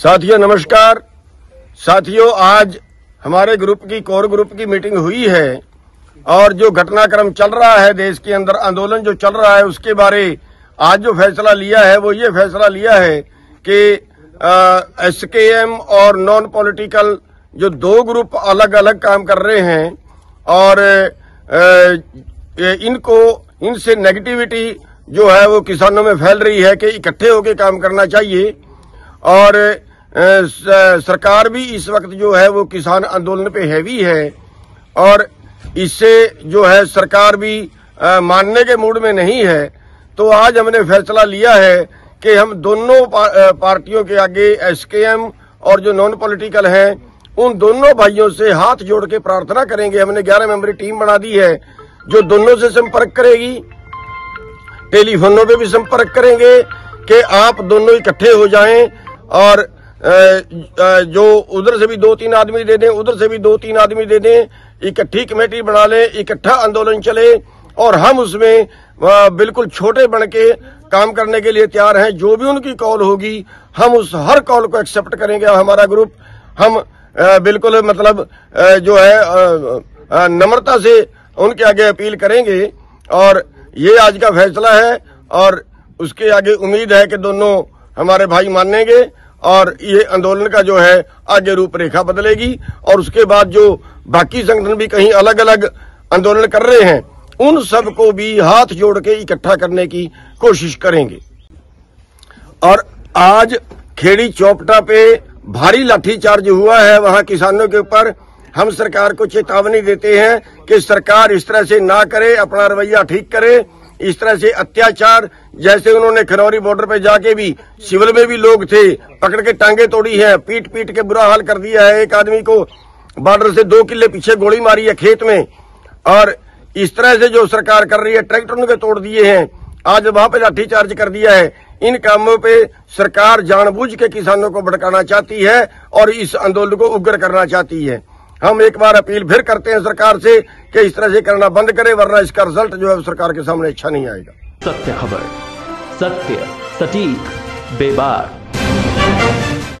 साथियों नमस्कार। साथियों आज हमारे ग्रुप की कोर ग्रुप की मीटिंग हुई है और जो घटनाक्रम चल रहा है देश के अंदर आंदोलन जो चल रहा है उसके बारे आज जो फैसला लिया है वो ये फैसला लिया है कि एस के एम और नॉन पॉलिटिकल जो दो ग्रुप अलग अलग काम कर रहे हैं और आ, इनको इनसे नेगेटिविटी जो है वो किसानों में फैल रही है कि इकट्ठे होकर काम करना चाहिए और सरकार भी इस वक्त जो है वो किसान आंदोलन पे हैवी है और इससे जो है सरकार भी मानने के मूड में नहीं है। तो आज हमने फैसला लिया है कि हम दोनों पार्टियों के आगे एसकेएम और जो नॉन पॉलिटिकल हैं, उन दोनों भाइयों से हाथ जोड़ के प्रार्थना करेंगे। हमने 11 मेंबरी टीम बना दी है, जो दोनों से संपर्क करेगी। टेलीफोनों पे भी संपर्क करेंगे कि आप दोनों इकट्ठे हो जाएँ और जो उधर से भी दो तीन आदमी दे दें, उधर से भी दो तीन आदमी दे दें, इकट्ठी कमेटी बना लें, इकट्ठा आंदोलन चले, और हम उसमें बिल्कुल छोटे बन के काम करने के लिए तैयार हैं। जो भी उनकी कॉल होगी, हम उस हर कॉल को एक्सेप्ट करेंगे, हमारा ग्रुप। हम बिल्कुल मतलब जो है नम्रता से उनके आगे अपील करेंगे, और ये आज का फैसला है, और उसके आगे उम्मीद है कि दोनों हमारे भाई मानेंगे और ये आंदोलन का जो है आगे रूपरेखा बदलेगी और उसके बाद जो बाकी संगठन भी कहीं अलग अलग आंदोलन कर रहे हैं, उन सबको भी हाथ जोड़ के इकट्ठा करने की कोशिश करेंगे। और आज खेड़ी चौपटा पे भारी लाठीचार्ज हुआ है, वहाँ किसानों के ऊपर हम सरकार को चेतावनी देते हैं कि सरकार इस तरह से ना करे, अपना रवैया ठीक करे, इस तरह से अत्याचार जैसे उन्होंने खरौरी बॉर्डर पे जाके भी सिविल में भी लोग थे, पकड़ के टांगे तोड़ी है, पीट पीट के बुरा हाल कर दिया है। एक आदमी को बॉर्डर से दो किले पीछे गोली मारी है खेत में, और इस तरह से जो सरकार कर रही है, ट्रैक्टर उनके तोड़ दिए हैं। आज वहाँ पे लाठीचार्ज कर दिया है। इन कामों पे सरकार जानबूझ के किसानों को भड़काना चाहती है और इस आंदोलन को उग्र करना चाहती है। हम एक बार अपील फिर करते हैं सरकार से कि इस तरह से करना बंद करे, वरना इसका रिज़ल्ट जो है सरकार के सामने अच्छा नहीं आएगा। सत्य खबर सत्य सटीक बेबार